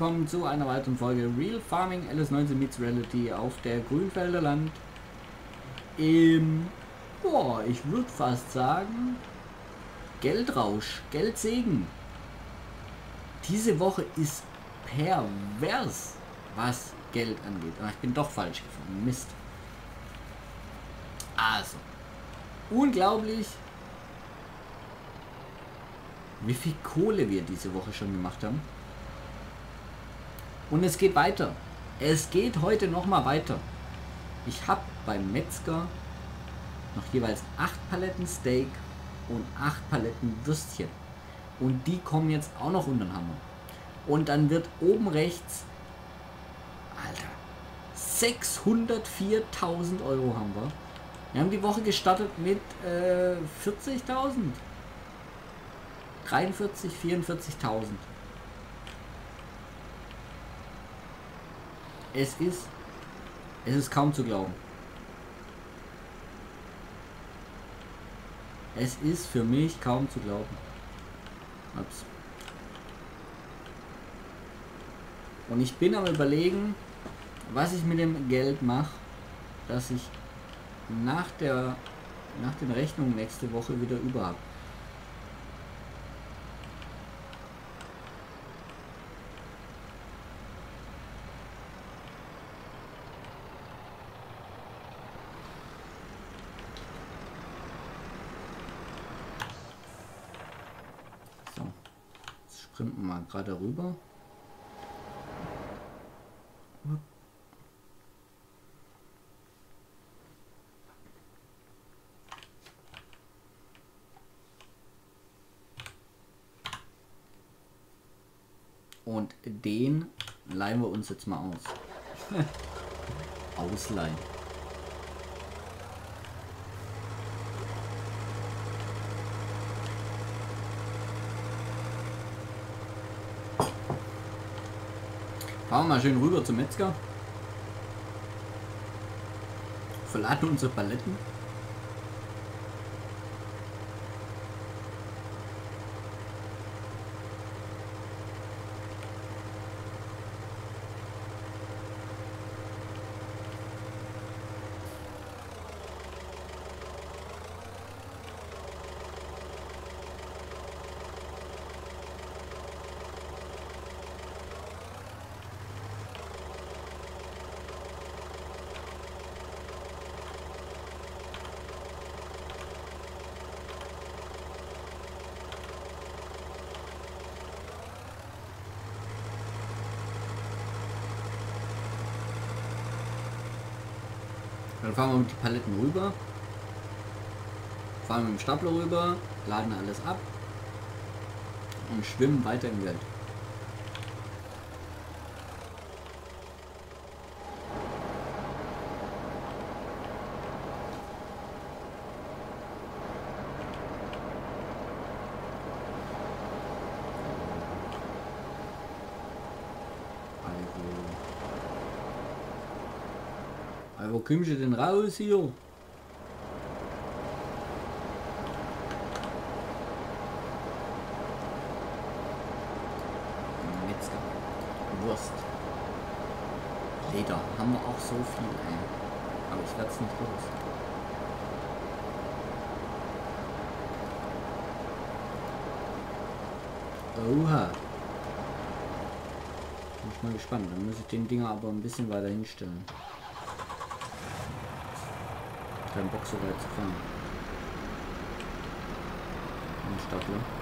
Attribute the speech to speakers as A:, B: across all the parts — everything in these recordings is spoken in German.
A: willkommen zu einer weiteren Folge Real Farming LS19 Meets Reality auf der Grünfelder Land. Im, boah, ich würde fast sagen, Geldrausch, Geldsegen. Diese Woche ist pervers, was Geld angeht. Aber ich bin doch falsch gefahren. Mist. Also, unglaublich, wie viel Kohle wir diese Woche schon gemacht haben. Und es geht weiter. Es geht heute noch mal weiter. Ich habe beim Metzger noch jeweils 8 Paletten Steak und 8 Paletten Würstchen. Und die kommen jetzt auch noch unter den Hammer. Und dann wird oben rechts, Alter, 604.000 Euro haben wir. Wir haben die Woche gestartet mit äh, 40.000. 43, 44.000. Es ist, es ist kaum zu glauben. Es ist für mich kaum zu glauben. Ups. Und ich bin am überlegen, was ich mit dem Geld mache, dass ich nach der nach den Rechnungen nächste Woche wieder über habe. So, jetzt sprinten wir mal gerade rüber. Und den leihen wir uns jetzt mal aus. Ausleihen. Fahren wir mal schön rüber zum Metzger. Verladen unsere Paletten. Dann fahren wir mit die Paletten rüber. Fahren mit dem Stapler rüber, laden alles ab und schwimmen weiter im Geld. Aber wo kommst du denn raus hier? Wurst. Leder. Haben wir auch so viel, ey. Aber ich werde es nicht los. Oha. Bin ich mal gespannt. Dann muss ich den Dinger aber ein bisschen weiter hinstellen. Kein Bock so weit zu fahren. Ein Stapler.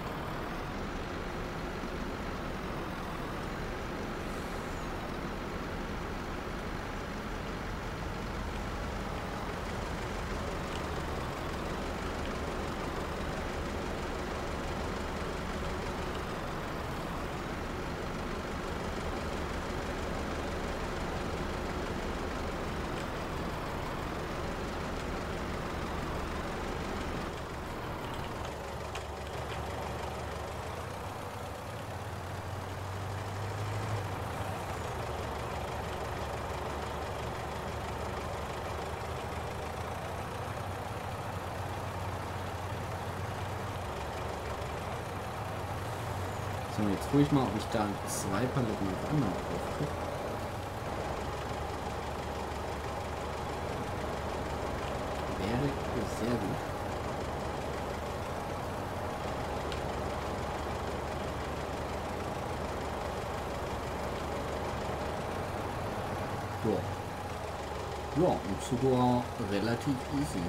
A: So, jetzt ich mal, ob ich da zwei Paletten auf einmal drauf. Wäre sehr gut. Ja. Ja, und sogar relativ easy.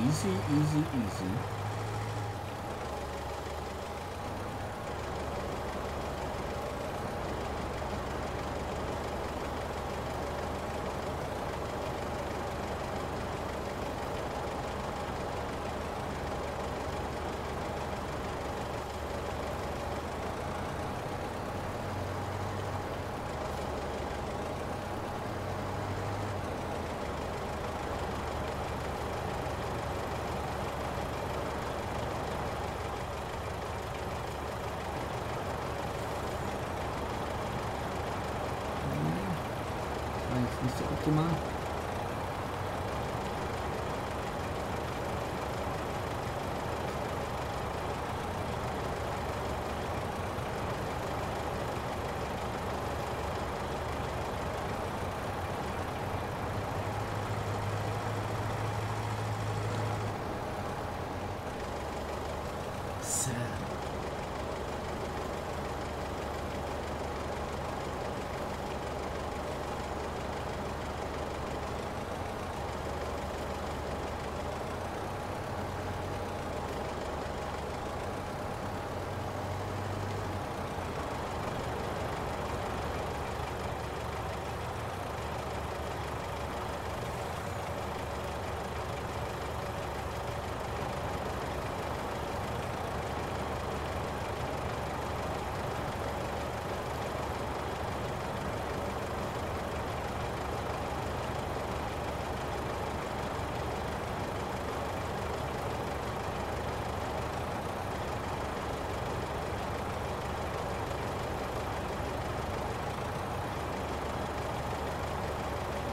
A: Easy, easy, easy. Jetzt nicht so optimal. So.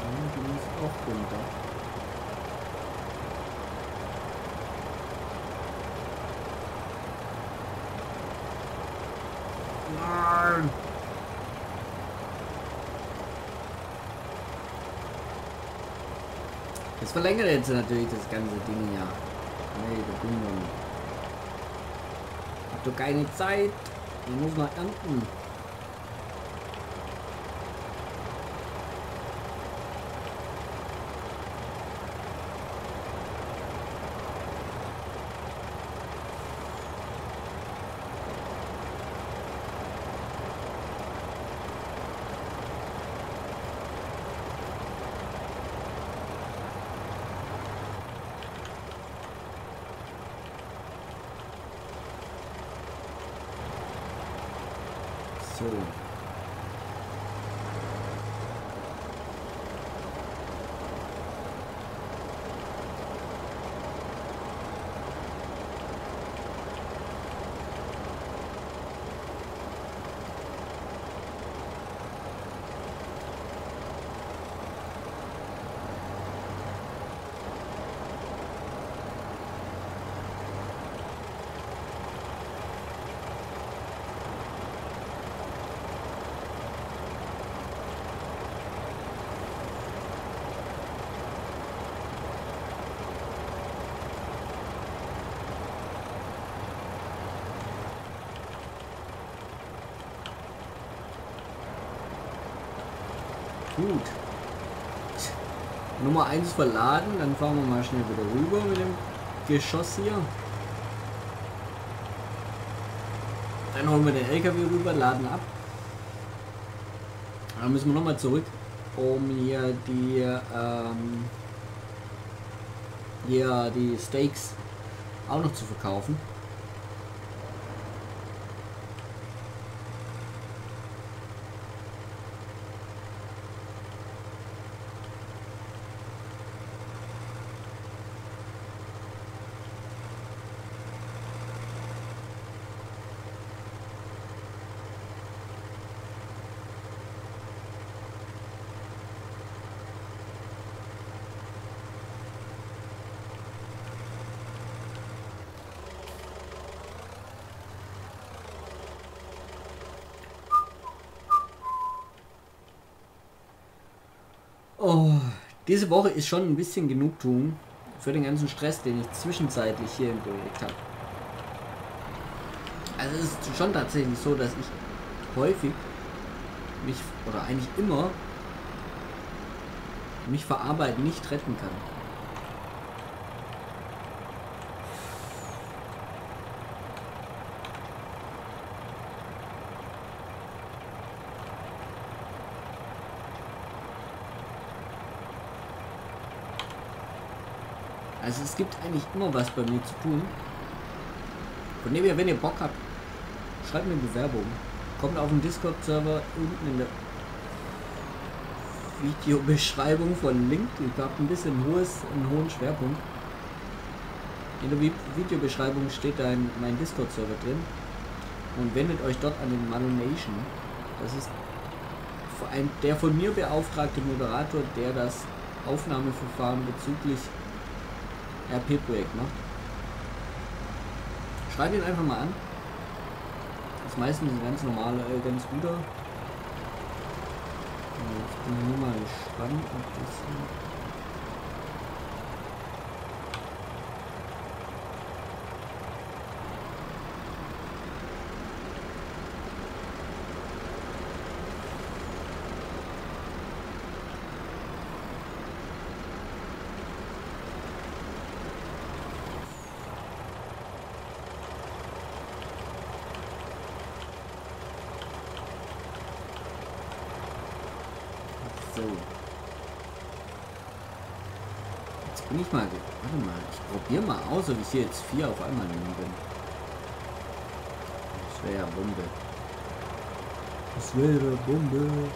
A: Ja, die ist auch runter. Nein! Das verlängert jetzt natürlich das ganze Ding ja. Der Bindung. Hab doch keine Zeit. Ich muss mal ernten. So. Gut. Nummer 1 verladen, dann fahren wir mal schnell wieder rüber mit dem Geschoss hier. Dann holen wir den LKW rüber, laden ab. Dann müssen wir nochmal zurück, um hier die ähm, hier die Steaks auch noch zu verkaufen. Diese Woche ist schon ein bisschen Genugtuung für den ganzen Stress, den ich zwischenzeitlich hier im Projekt habe. Also es ist schon tatsächlich so, dass ich häufig mich, oder eigentlich immer, mich verarbeiten nicht retten kann. Gibt eigentlich immer was bei mir zu tun. Von dem her, wenn ihr Bock habt, schreibt mir eine Bewerbung. Kommt auf den Discord-Server unten in der Videobeschreibung von Link. Ich habe ein bisschen hohes, einen hohen Schwerpunkt. In der Videobeschreibung steht da mein Discord-Server drin. Und wendet euch dort an den Manonation. Das ist ein, der von mir beauftragte Moderator, der das Aufnahmeverfahren bezüglich RP-Projekt macht. Schreib ihn einfach mal an. Das ist meistens ein ganz normaler, äh, ganz guter. Jetzt bin ich nur mal gespannt, ob das So. Jetzt bin ich mal. Warte mal, ich probiere mal aus, ob ich hier jetzt vier auf einmal nehmen bin. Das wäre ja Bombe. Das wäre Bombe.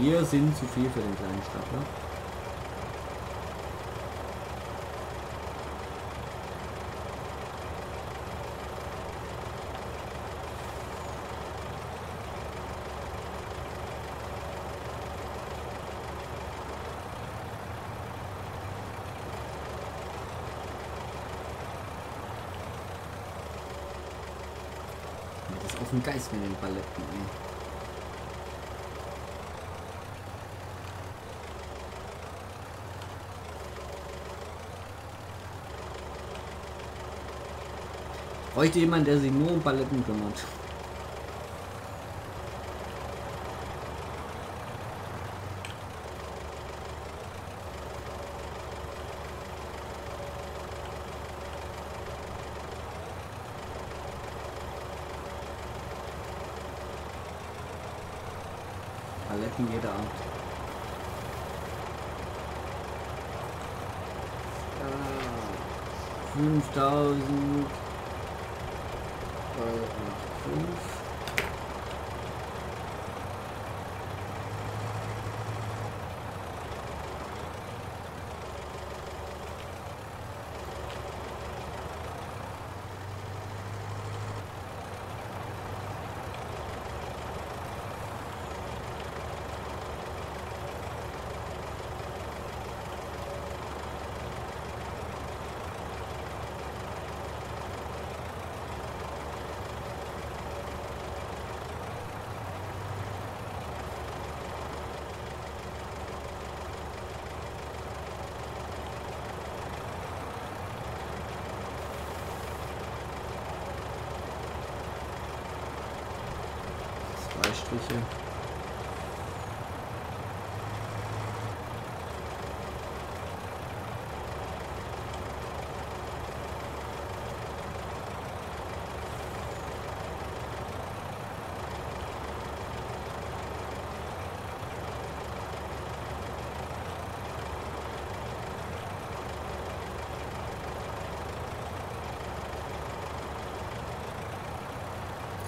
A: Vier sind zu viel für den kleinen Stapler. Das ist auf den Geist mit den Paletten, ey. Bräuchte jemand, der sich nur um Paletten kümmert. Paletten jeder Art. Ah, 5000 try and improve. Спасибо.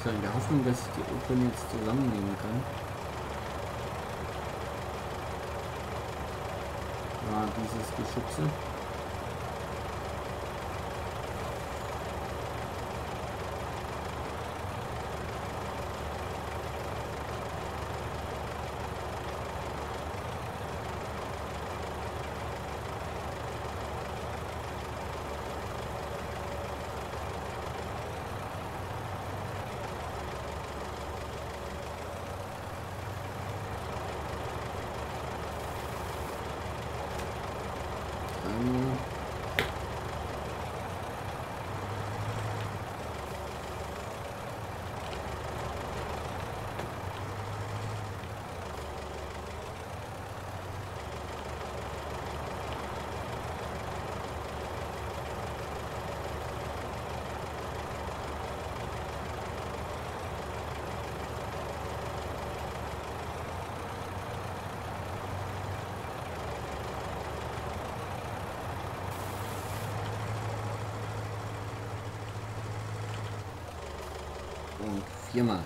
A: So, in der Hoffnung, dass ich die Open jetzt zusammennehmen kann. War dieses Geschütze. Und viermal.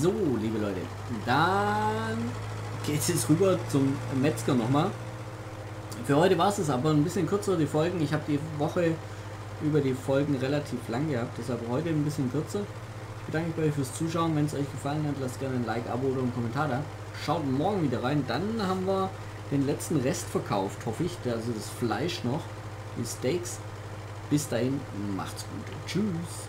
A: So, liebe Leute, dann geht es rüber zum Metzger nochmal. Für heute war es aber ein bisschen kürzer, die Folgen. Ich habe die Woche über die Folgen relativ lang gehabt, deshalb heute ein bisschen kürzer. Ich bedanke mich bei euch fürs Zuschauen. Wenn es euch gefallen hat, lasst gerne ein Like, Abo oder einen Kommentar da. Schaut morgen wieder rein. Dann haben wir den letzten Rest verkauft, hoffe ich. Also das Fleisch noch, die Steaks. Bis dahin, macht's gut. Tschüss.